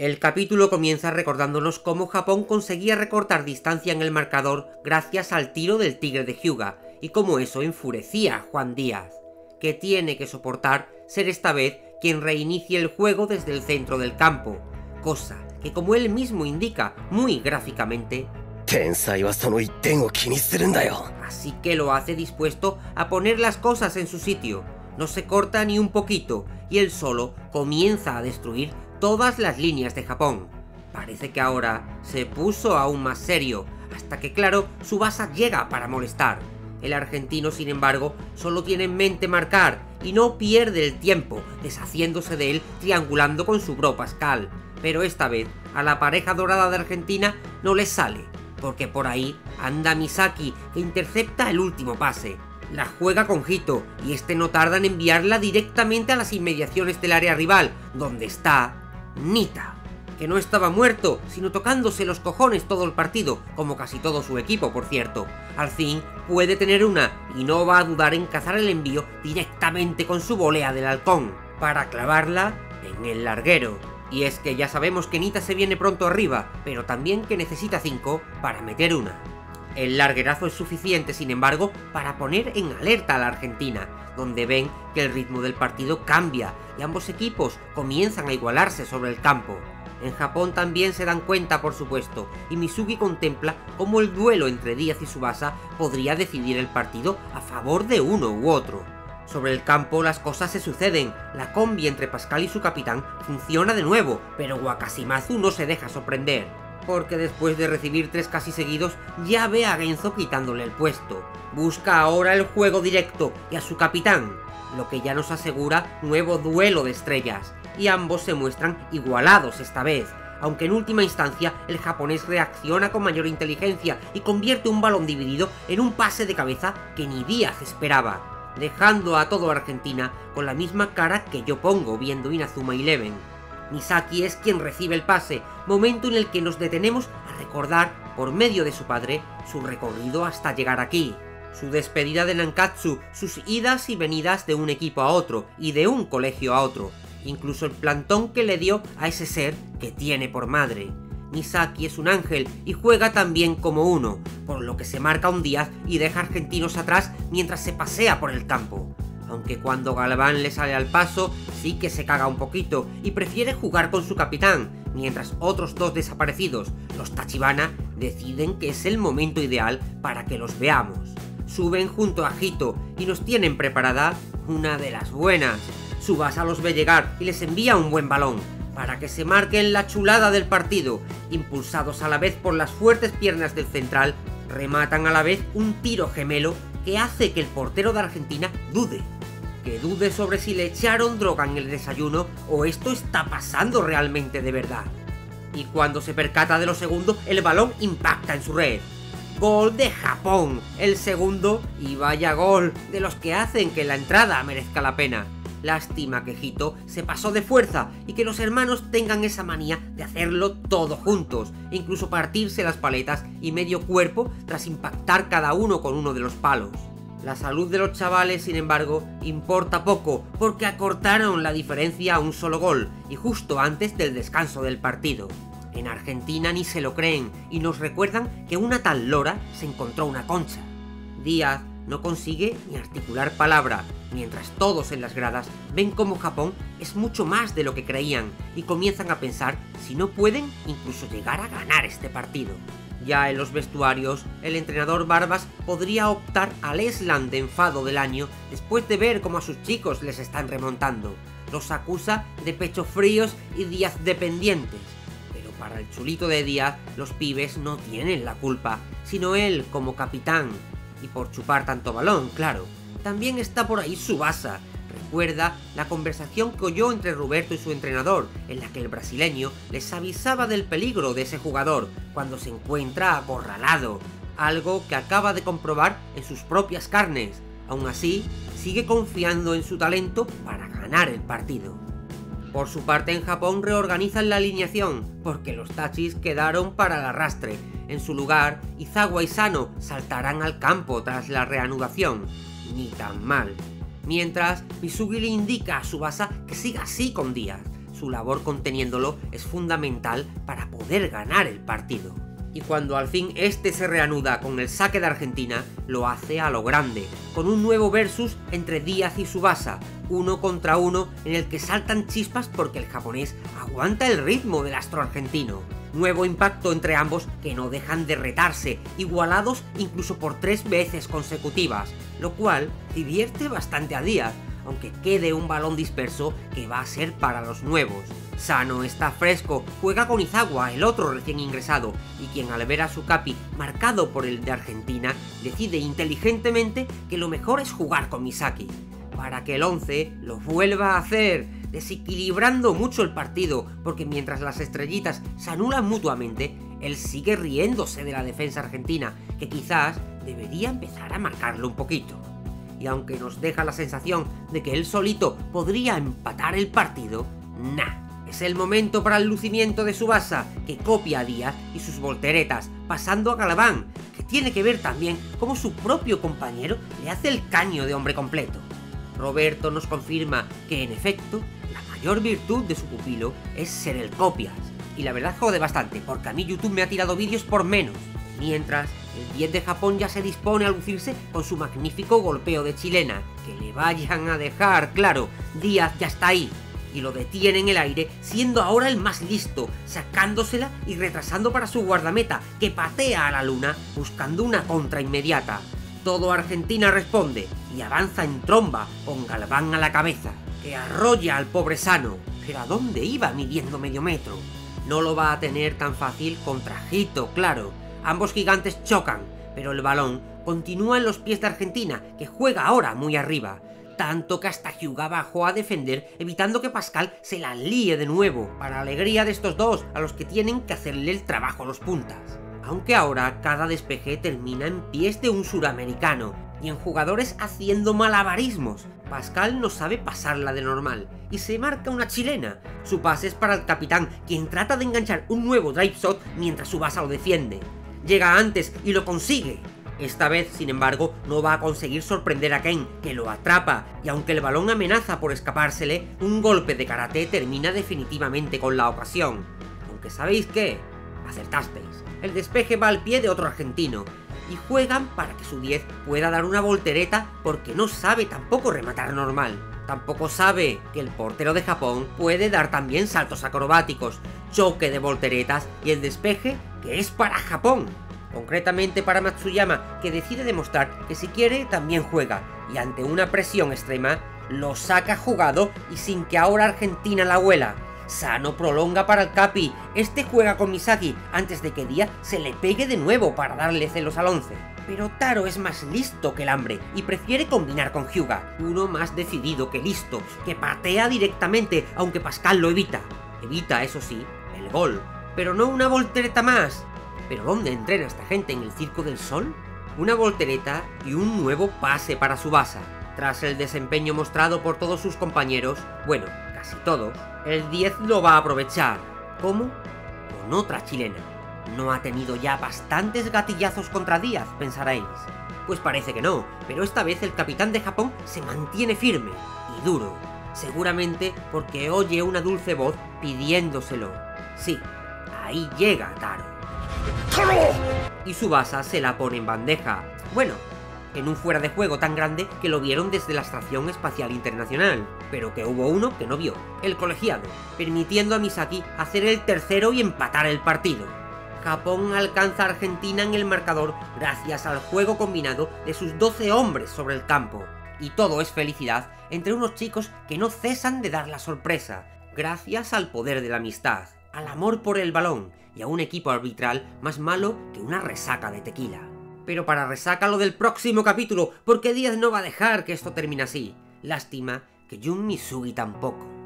El capítulo comienza recordándonos cómo Japón conseguía recortar distancia en el marcador gracias al tiro del tigre de Hyuga, y cómo eso enfurecía a Juan Díaz, que tiene que soportar ser esta vez quien reinicie el juego desde el centro del campo, cosa que como él mismo indica muy gráficamente, así que lo hace dispuesto a poner las cosas en su sitio, no se corta ni un poquito, y él solo comienza a destruir todas las líneas de Japón. Parece que ahora se puso aún más serio, hasta que claro, su basa llega para molestar. El argentino, sin embargo, solo tiene en mente marcar y no pierde el tiempo deshaciéndose de él triangulando con su bro Pascal. Pero esta vez a la pareja dorada de Argentina no le sale, porque por ahí anda Misaki que intercepta el último pase. La juega con Hito y este no tarda en enviarla directamente a las inmediaciones del área rival, donde está Nita, que no estaba muerto, sino tocándose los cojones todo el partido, como casi todo su equipo, por cierto. Al fin puede tener una y no va a dudar en cazar el envío directamente con su volea del halcón, para clavarla en el larguero. Y es que ya sabemos que Nita se viene pronto arriba, pero también que necesita 5 para meter una. El larguerazo es suficiente, sin embargo, para poner en alerta a la Argentina, donde ven que el ritmo del partido cambia y ambos equipos comienzan a igualarse sobre el campo. En Japón también se dan cuenta, por supuesto, y Misugi contempla cómo el duelo entre Díaz y Subasa podría decidir el partido a favor de uno u otro. Sobre el campo las cosas se suceden, la combi entre Pascal y su capitán funciona de nuevo, pero Wakashimazu no se deja sorprender porque después de recibir tres casi seguidos ya ve a Genzo quitándole el puesto. Busca ahora el juego directo y a su capitán, lo que ya nos asegura nuevo duelo de estrellas, y ambos se muestran igualados esta vez, aunque en última instancia el japonés reacciona con mayor inteligencia y convierte un balón dividido en un pase de cabeza que ni Díaz esperaba, dejando a todo Argentina con la misma cara que yo pongo viendo Inazuma Eleven. Misaki es quien recibe el pase, momento en el que nos detenemos a recordar, por medio de su padre, su recorrido hasta llegar aquí. Su despedida de Nankatsu, sus idas y venidas de un equipo a otro y de un colegio a otro, incluso el plantón que le dio a ese ser que tiene por madre. Misaki es un ángel y juega también como uno, por lo que se marca un día y deja argentinos atrás mientras se pasea por el campo aunque cuando Galván le sale al paso sí que se caga un poquito y prefiere jugar con su capitán, mientras otros dos desaparecidos, los Tachibana, deciden que es el momento ideal para que los veamos. Suben junto a Hito y nos tienen preparada una de las buenas. Subasa los ve llegar y les envía un buen balón, para que se marquen la chulada del partido, impulsados a la vez por las fuertes piernas del central, rematan a la vez un tiro gemelo que hace que el portero de Argentina dude que dude sobre si le echaron droga en el desayuno o esto está pasando realmente de verdad. Y cuando se percata de lo segundo, el balón impacta en su red. Gol de Japón, el segundo y vaya gol de los que hacen que la entrada merezca la pena. Lástima que Hito se pasó de fuerza y que los hermanos tengan esa manía de hacerlo todo juntos, incluso partirse las paletas y medio cuerpo tras impactar cada uno con uno de los palos. La salud de los chavales, sin embargo, importa poco, porque acortaron la diferencia a un solo gol, y justo antes del descanso del partido. En Argentina ni se lo creen, y nos recuerdan que una tal Lora se encontró una concha. Díaz no consigue ni articular palabra, mientras todos en las gradas ven como Japón es mucho más de lo que creían, y comienzan a pensar si no pueden incluso llegar a ganar este partido. Ya en los vestuarios, el entrenador Barbas podría optar al Eslan de enfado del año después de ver cómo a sus chicos les están remontando. Los acusa de pecho fríos y Díaz dependientes. Pero para el chulito de Díaz, los pibes no tienen la culpa, sino él como capitán. Y por chupar tanto balón, claro. También está por ahí su basa, recuerda la conversación que oyó entre Roberto y su entrenador, en la que el brasileño les avisaba del peligro de ese jugador cuando se encuentra acorralado, algo que acaba de comprobar en sus propias carnes. Aún así, sigue confiando en su talento para ganar el partido. Por su parte en Japón reorganizan la alineación, porque los Tachis quedaron para el arrastre. En su lugar, Izawa y Sano saltarán al campo tras la reanudación. Ni tan mal mientras Misugi le indica a Subasa que siga así con Díaz. su labor conteniéndolo es fundamental para poder ganar el partido y cuando al fin este se reanuda con el saque de Argentina, lo hace a lo grande, con un nuevo versus entre Díaz y Subasa, uno contra uno en el que saltan chispas porque el japonés aguanta el ritmo del astro argentino. Nuevo impacto entre ambos que no dejan de retarse, igualados incluso por tres veces consecutivas, lo cual divierte bastante a Díaz, aunque quede un balón disperso que va a ser para los nuevos. Sano está fresco, juega con Izawa, el otro recién ingresado, y quien al ver a su capi marcado por el de Argentina, decide inteligentemente que lo mejor es jugar con Misaki, para que el 11 lo vuelva a hacer, desequilibrando mucho el partido, porque mientras las estrellitas se anulan mutuamente, él sigue riéndose de la defensa argentina, que quizás debería empezar a marcarlo un poquito. Y aunque nos deja la sensación de que él solito podría empatar el partido, nah, es el momento para el lucimiento de Subasa, que copia a Díaz y sus volteretas, pasando a Galván, que tiene que ver también cómo su propio compañero le hace el caño de hombre completo. Roberto nos confirma que, en efecto, la mayor virtud de su pupilo es ser el copias. Y la verdad jode bastante, porque a mí YouTube me ha tirado vídeos por menos. Mientras, el 10 de Japón ya se dispone a lucirse con su magnífico golpeo de chilena. Que le vayan a dejar, claro, Díaz ya está ahí, y lo detiene en el aire, siendo ahora el más listo, sacándosela y retrasando para su guardameta, que patea a la luna buscando una contra inmediata. Todo Argentina responde y avanza en tromba con Galván a la cabeza, que arrolla al pobre Sano. Pero ¿a dónde iba midiendo medio metro? No lo va a tener tan fácil contra Jito, claro. Ambos gigantes chocan, pero el balón continúa en los pies de Argentina, que juega ahora muy arriba tanto que hasta Hyuga bajó a defender, evitando que Pascal se la líe de nuevo, para alegría de estos dos, a los que tienen que hacerle el trabajo a los puntas. Aunque ahora cada despeje termina en pies de un suramericano, y en jugadores haciendo malabarismos. Pascal no sabe pasarla de normal, y se marca una chilena. Su pase es para el capitán, quien trata de enganchar un nuevo drive shot mientras su base lo defiende. Llega antes y lo consigue, esta vez, sin embargo, no va a conseguir sorprender a Ken, que lo atrapa, y aunque el balón amenaza por escapársele, un golpe de karate termina definitivamente con la ocasión. Aunque sabéis qué, acertasteis. El despeje va al pie de otro argentino, y juegan para que su 10 pueda dar una voltereta porque no sabe tampoco rematar normal. Tampoco sabe que el portero de Japón puede dar también saltos acrobáticos, choque de volteretas y el despeje que es para Japón concretamente para Matsuyama, que decide demostrar que si quiere también juega, y ante una presión extrema, lo saca jugado y sin que ahora Argentina la huela. Sano prolonga para el Capi, este juega con Misaki antes de que Dia se le pegue de nuevo para darle celos al 11. Pero Taro es más listo que el hambre y prefiere combinar con Hyuga, uno más decidido que listo, que patea directamente aunque Pascal lo evita. Evita, eso sí, gol, pero no una voltereta más, ¿Pero dónde entrena esta gente? ¿En el Circo del Sol? Una voltereta y un nuevo pase para su basa. Tras el desempeño mostrado por todos sus compañeros, bueno, casi todos, el 10 lo va a aprovechar. ¿Cómo? Con otra chilena. ¿No ha tenido ya bastantes gatillazos contra Díaz, pensaréis? Pues parece que no, pero esta vez el capitán de Japón se mantiene firme y duro, seguramente porque oye una dulce voz pidiéndoselo. Sí, ahí llega Taro. Y su basa se la pone en bandeja. Bueno, en un fuera de juego tan grande que lo vieron desde la Estación Espacial Internacional, pero que hubo uno que no vio, el colegiado, permitiendo a Misaki hacer el tercero y empatar el partido. Japón alcanza a Argentina en el marcador gracias al juego combinado de sus 12 hombres sobre el campo. Y todo es felicidad entre unos chicos que no cesan de dar la sorpresa, gracias al poder de la amistad al amor por el balón y a un equipo arbitral más malo que una resaca de tequila. Pero para resaca lo del próximo capítulo, porque Díaz no va a dejar que esto termine así. Lástima que Jun Misugi tampoco.